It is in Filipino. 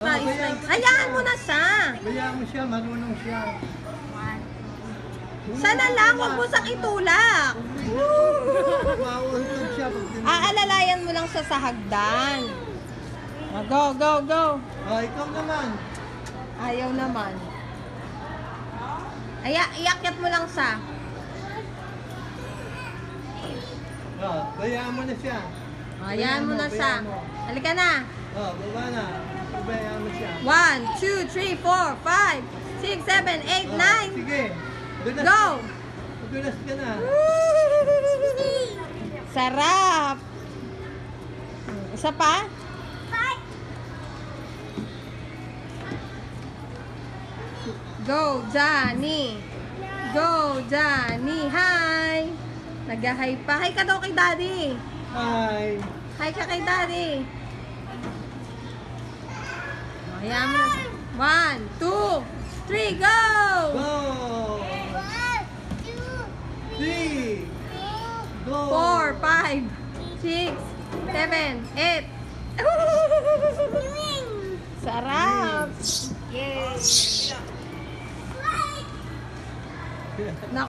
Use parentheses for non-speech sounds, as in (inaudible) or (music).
Hayaan mo na siya. Kaya mo siya, marunong siya. Sana lang, huwag mo siyang itulak. Aalalayan mo lang siya sa hagdan. Ah, Go, go, go. Ah, ikaw naman. Ayaw naman. Aya, iakyat mo lang siya. Ah, bayaan mo na siya. Hayaan mo na siya. Halika na. Ah, baba na. 1, 2, 3, 4, 5, 6, 7, 8, Ah, 9. Sige. Dulas Go! Dulas ka na. (laughs) Sarap! Isa pa? Go, Johnny! Go, Johnny! Hi! Nag-hi pa. Hi ka daw kay Daddy. Hi. Hi ka kay Daddy. Ayan mo. One, two, three, go! Go! Three. Go! Four, five, six, seven, eight. (laughs) Sarap! Yay!